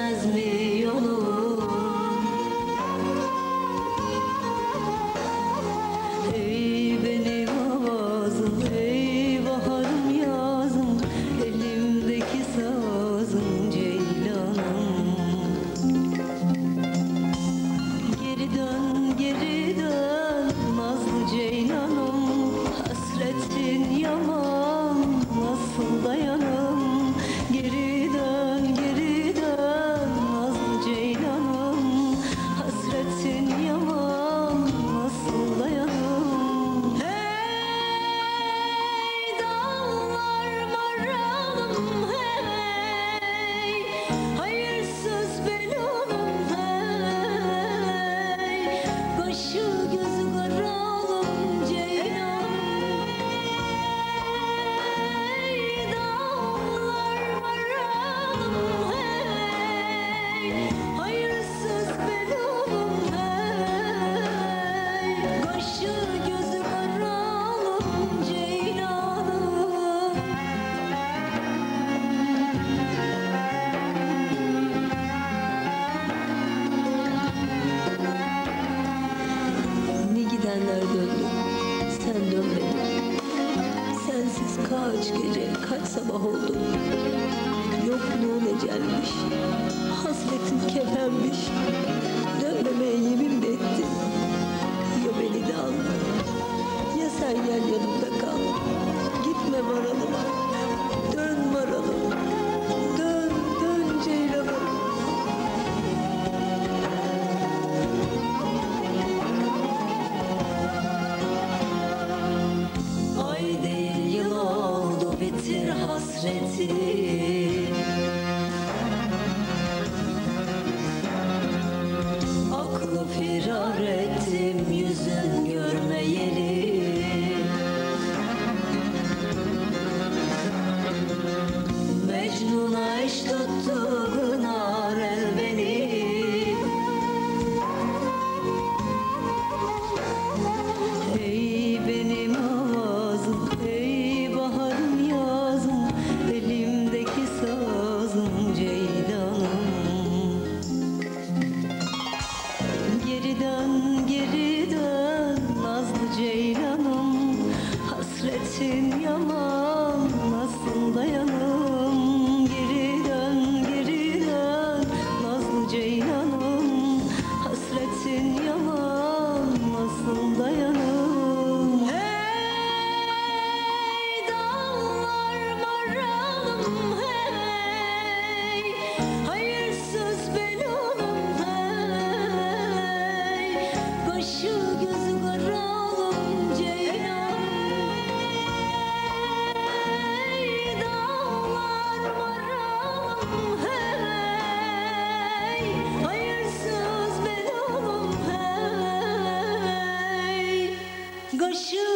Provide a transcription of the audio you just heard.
mas mesmo. kaç gece, kaç sabah oldu. Yokluğun ecelmiş, hasretin kefenmiş. hasretim go shoot.